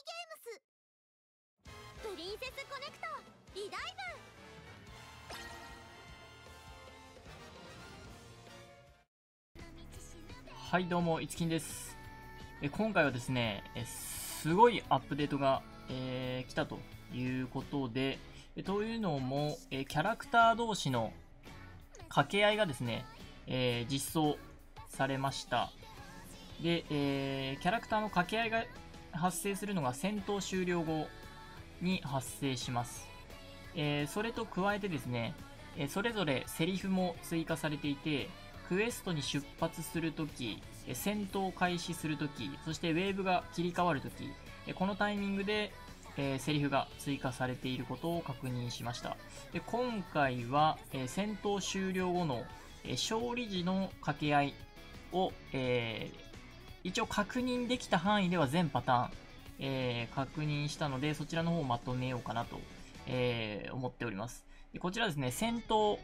ゲームスプリンセスコネクトリダイはいどうもいつきんです。え今回はですねえすごいアップデートが、えー、来たということでえというのもえキャラクター同士の掛け合いがですね、えー、実装されました。で、えー、キャラクターの掛け合いが発生するのが戦闘終了後に発生します。えー、それと加えてですね、えそれぞれセリフも追加されていて、クエストに出発するとき、戦闘開始するとき、そしてウェーブが切り替わるとき、このタイミングで、えー、セリフが追加されていることを確認しました。で今回は、えー、戦闘終了後の、えー、勝利時の掛け合いを、えー、一応確認できた範囲では全パターン、えー、確認したので、そちらの方をまとめようかなと、えー、思っております。でこちらですね、戦闘、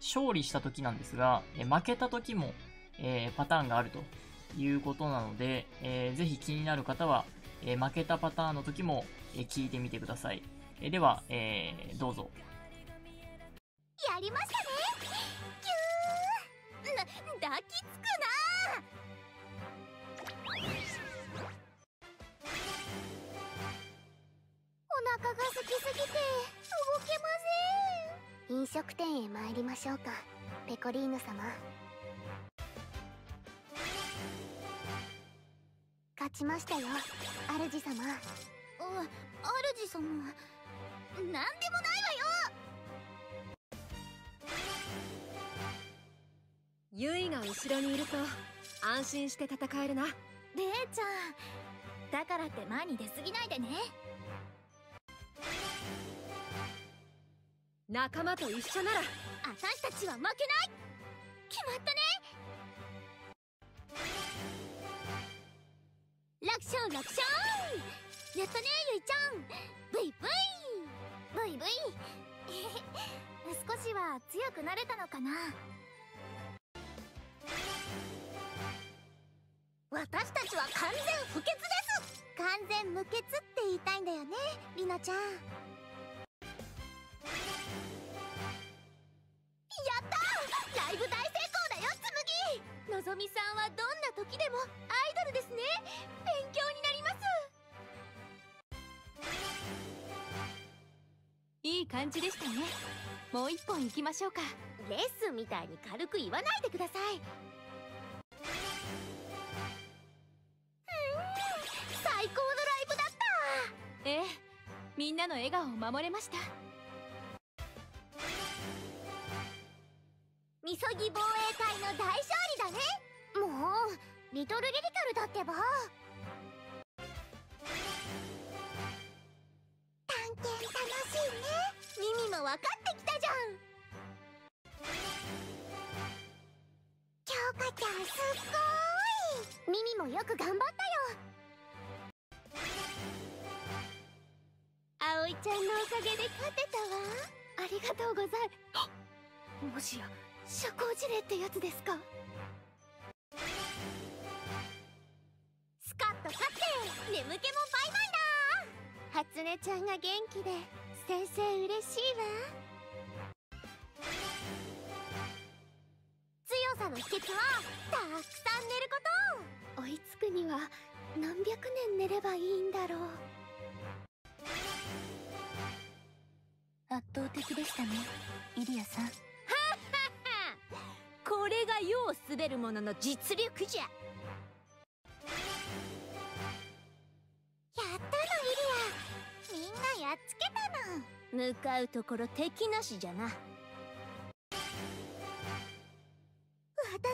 勝利した時なんですが、え負けた時も、え、パターンがあるということなので、えー、ぜひ気になる方は、え負けたパターンの時も、え聞いてみてください。えでは、えどうぞ。やりましたねぎゅーな、抱きつく食店へ参りましょうか。ペコリーヌ様。勝ちましたよ。主様。お主様。何でもないわよ。ユイが後ろにいると安心して戦えるな。レイちゃん。だからって前に出過ぎないでね仲間と一緒なら。私たちは負けない。決まったね。楽勝楽勝。やったねゆいちゃん。ブイブイ。ブイブイ。少しは強くなれたのかな。私たちは完全不潔です。完全無欠って言いたいんだよねりなちゃん。ぞみさんはどんな時でもアイドルですね。勉強になります。いい感じでしたね。もう一本行きましょうか。レッスンみたいに軽く言わないでください。ええみんなの笑顔を守れましたみそぎ防衛隊の大勝利だね。もうリトルリリカルだってば。探検楽しいね。ミミも分かってきたじゃん。京香ちゃんすっごい。ミミもよく頑張ったよ。葵ちゃんのおかげで勝てたわ。ありがとうござい。もしや社交辞令ってやつですか？スカッと勝って眠気もバイバイだ初音ちゃんが元気で先生嬉しいわ。強さの秘訣はたくさん寝ること。追いつくには何百年寝ればいいんだろう。圧倒的でしたねイリアさんこれが世を滑る者の実力じゃ。やったのイリア。みんなやっつけたの。向かうところ敵なしじゃな。私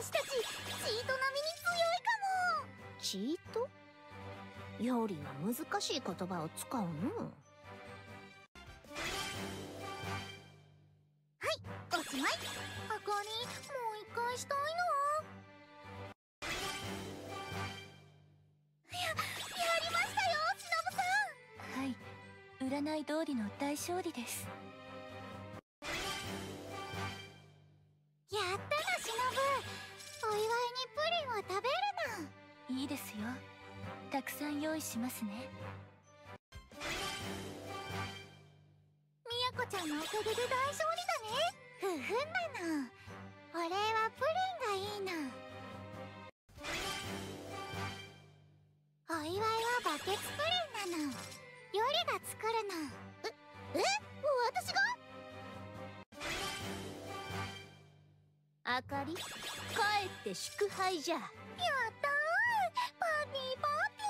たちチート並みに強いかも。チート？よりは難しい言葉を使うの？しまい。あかり介したいの？ややりましたよしのぶさん。はい。占い通りの大勝利です。やったなしのぶ。お祝いにプリンを食べるな。いいですよ。たくさん用意しますね。みやこちゃんのおかげで大勝利だね。ふふんな。の俺はプリンがいいな。お祝いはバケツプリンなの。よりが作るの。え？え私が？あかり帰って祝杯じゃ。やったー。パーティーパーテ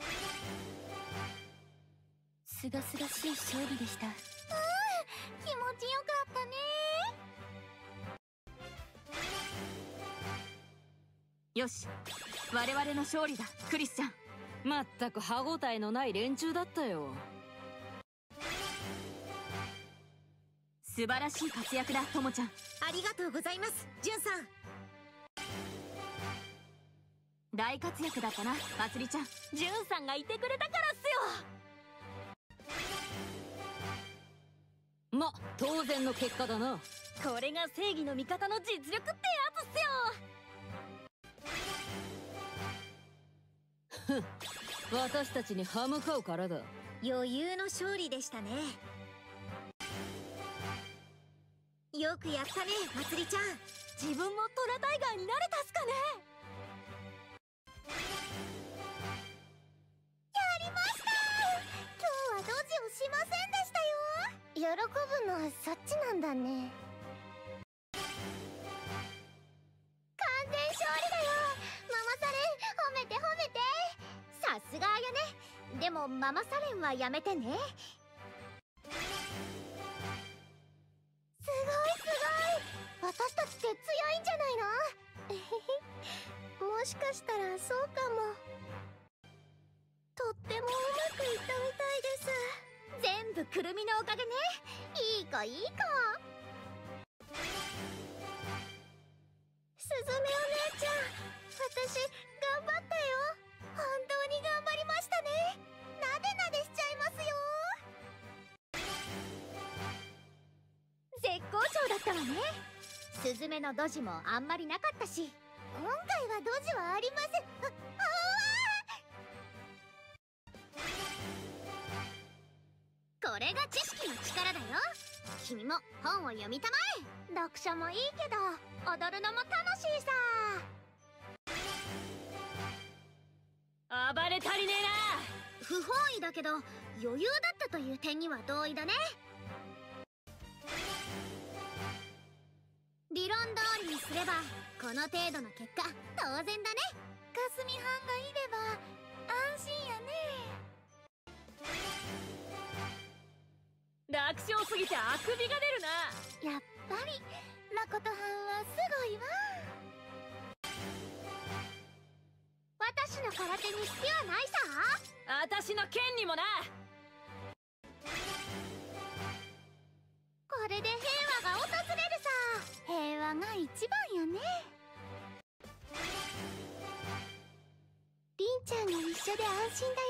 ィー。すがすがしい勝利でした。気持ちよかったねよし。我々の勝利だクリスチャンまったく歯応えのない連中だったよ。素晴らしい活躍だともちゃん。ありがとうございますジュンさん。大活躍だったなまつりちゃん。ジュンさんがいてくれたからっすよ。ま当然の結果だな。これが正義の味方の実力ってや私たちに歯向かうからだ。余裕の勝利でしたね。よくやったねまつりちゃん。自分もトラタイガーになれたっすかね。やりました今日はドジをしませんでしたよ。喜ぶのはそっちなんだね。完全勝利だよ。ママサレン褒めて褒めてさすがあやね。でもママサレンはやめてね。すごいすごい。私たちって強いんじゃないの？もしかしたらそうかも。とってもうまくいったみたいです。全部くるみのおかげね。いい子いい子。すずめお姉ちゃん私頑張ったよ。本当に頑張りましたね。なでなでしちゃいますよ。絶好調だったわね。スズメのドジもあんまりなかったし。今回はドジはありません。ああこれが知識の力だよ。君も本を読みたまえ。読書もいいけど踊るのも楽しいさ。暴れ足りね不本意だけど余裕だったという点には同意だね。理論通りにすればこの程度の結果当然だね。かすみはんがいれば安心やね。えな楽勝すぎてあくびが出るな。やっぱり空手に必要ないさ。私の剣にもな。これで平和が訪れるさ。平和が一番よね。りんちゃんが一緒で安心だよ。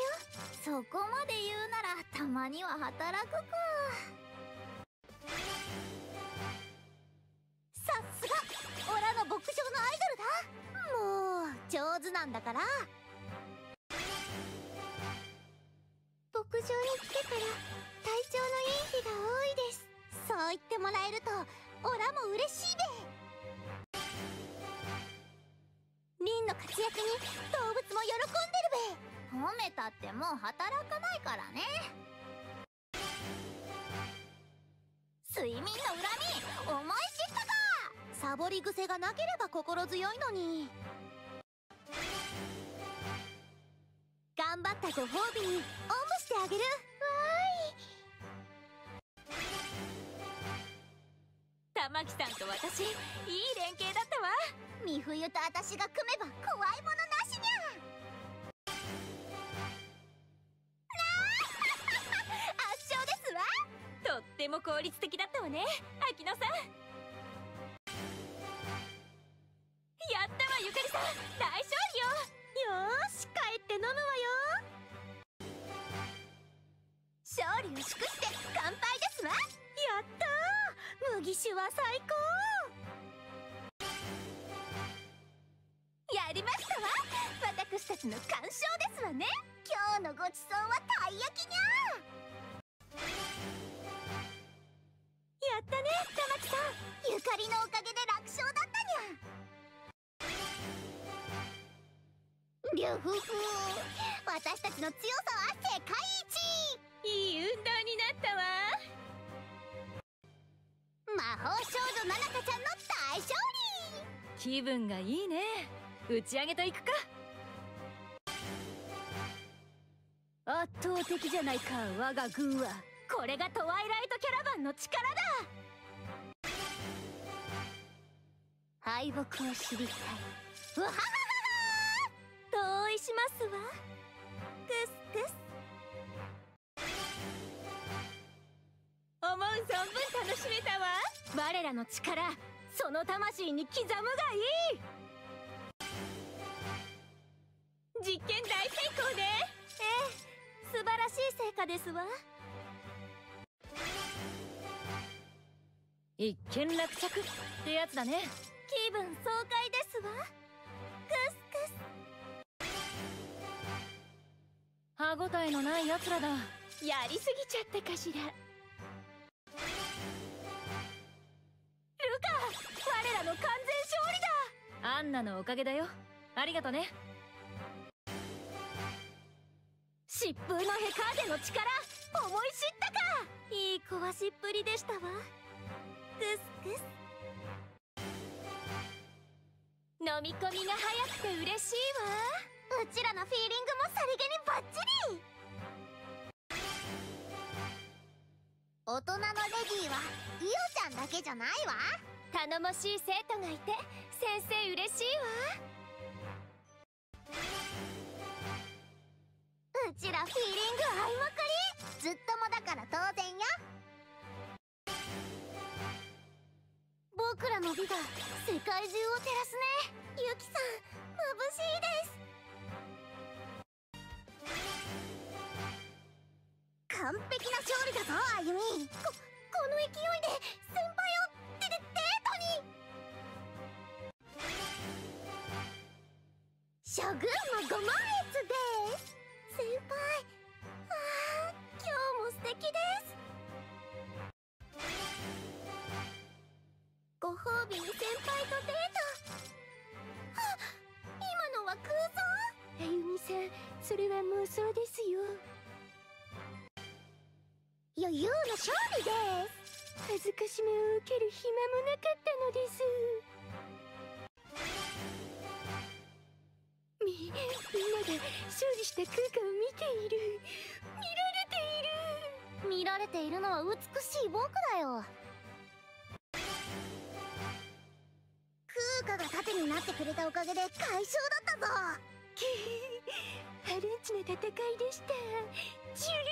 そこまで言うならたまには働くか。さすが。オラの牧場のアイドルだ。もう上手なんだから。牧場に来てから体調のいい日が多いです。そう言ってもらえるとオラも嬉しいべ。リンの活躍に動物も喜んでるべ。褒めたってもう働かないからね。睡眠の恨み思い知ったか。サボり癖がなければ心強いのに頑張ったご褒美におんぶしてあげる。わ玉木さんと私いい連携だったわ。ーい美冬と私が組めば怖いものなしにゃ圧勝ですわ。とっても効率的だったわね。秋野さん。やったわゆかりさん。大勝利よよーし帰って飲むわよ勝利を祝して乾杯ですわ。やった麦酒は最高。やりましたわ。私たちの鑑賞ですわね。今日のごちそうはたい焼きにゃやったねたまきさん。ゆかりのおかげで楽勝だったにゃ。りゅふふ私たちの強さは世界一。運動になったわ。魔法少女ななかちゃんの大勝気分がいいね。打ち上げといくか。圧倒的じゃないか我が軍は。これがトワイライトキャラバンの力だ。敗北を知りたい。うわははは同意しますわ。クスクス存分楽しめたわ。我らの力その魂に刻むがいい。実験大成功でええ素晴らしい成果ですわ。一見落着ってやつだね。気分爽快ですわ。クスクス。歯ごたえのない奴らだ。やりすぎちゃったかしらンナのおかげだよ。ありがとね。疾風のヘカーデの力。思い知ったか。いい壊しっぷりでしたわ。クスクス。飲み込みが早くて嬉しいわ。うちらのフィーリングもさりげにバッチリ。大人のレディーはイオちゃんだけじゃないわ。頼もしい生徒がいて先生嬉しいわ。うちらフィーリング合いまくり。ずっともだから当然よ。僕らの美が世界中を照らすね。ユキさん眩しいです。完璧な勝利だぞあゆみ。ここの勢いで。それは妄想ですよ。余裕の勝利です。恥ずかしめを受ける暇もなかったのです。みみんなが勝利した空間を見ている。見られている。見られているのは美しい僕だよ。空間が盾になってくれたおかげで快勝だったぞハレンチな戦いでした。ジュル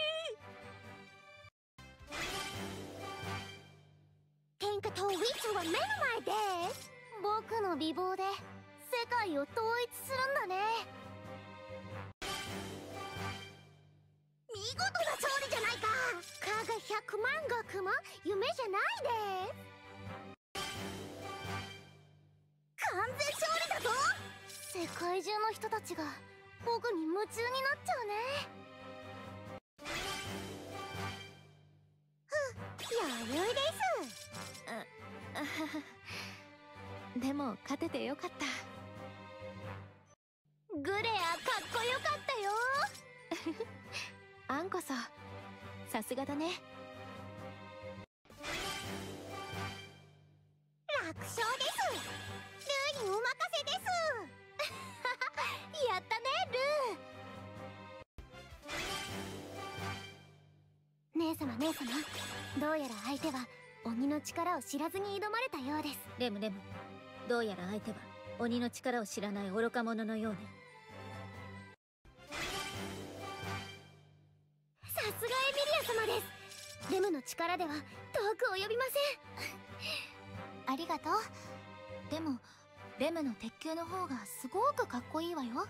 天下とウィッチは目の前です。僕の美貌で世界を統一するんだね。見事な勝利じゃないか。加賀百万石も夢じゃないです。完全勝利だぞ。世界中の人たちが僕に夢中になっちゃうね。ふ余裕です。でも勝ててよかった。グレアかっこよかったよ。あんこそさすがだね姉様姉様。どうやら相手は鬼の力を知らずに挑まれたようです。レムレム。どうやら相手は鬼の力を知らない愚か者のようね。さすがエミリア様です。レムの力では遠く及びません。ありがとう。でもレムの鉄球の方がすごくかっこいいわよ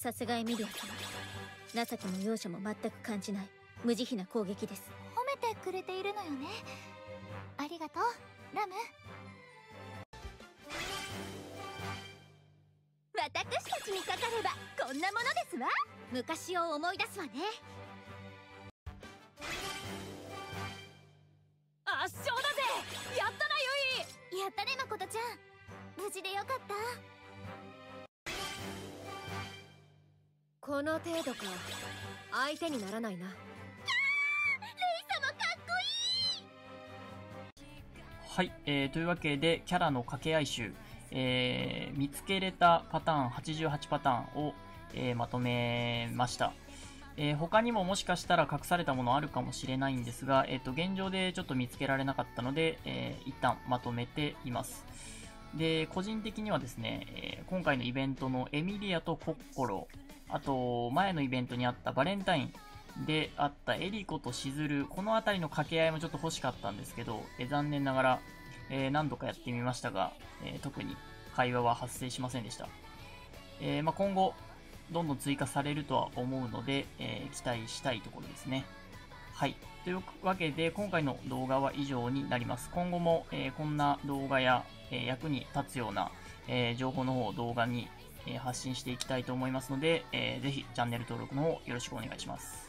殺害ミリア様。情けも容赦も全く感じない。無慈悲な攻撃です。褒めてくれているのよね。ありがとう。ラム。私たちにかかればこんなものですわ。昔を思い出すわね。圧勝だぜ。やったなゆいやったね誠ちゃん。無事でよかった。この程度か相手にならないなレイ様かっこはい、えーというわけで、キャラの掛け合い集、えー見つけれたパターン、88パターンを、えーまとめました。えー他にももしかしたら隠されたものあるかもしれないんですが、えっ、と、現状でちょっと見つけられなかったので、えー一旦まとめています。で、個人的にはですね、えー今回のイベントのエミリアとコッコロ、あと、前のイベントにあったバレンタインであったエリコとシズル、このあたりの掛け合いもちょっと欲しかったんですけど、え残念ながら、えー何度かやってみましたが、えー特に会話は発生しませんでした。えーまあ、今後、どんどん追加されるとは思うので、え期待したいところですね。はい。というわけで、今回の動画は以上になります。今後も、えこんな動画や、え役に立つような、え情報の方を動画に、え発信していきたいと思いますので、えーぜひチャンネル登録の方よろしくお願いします。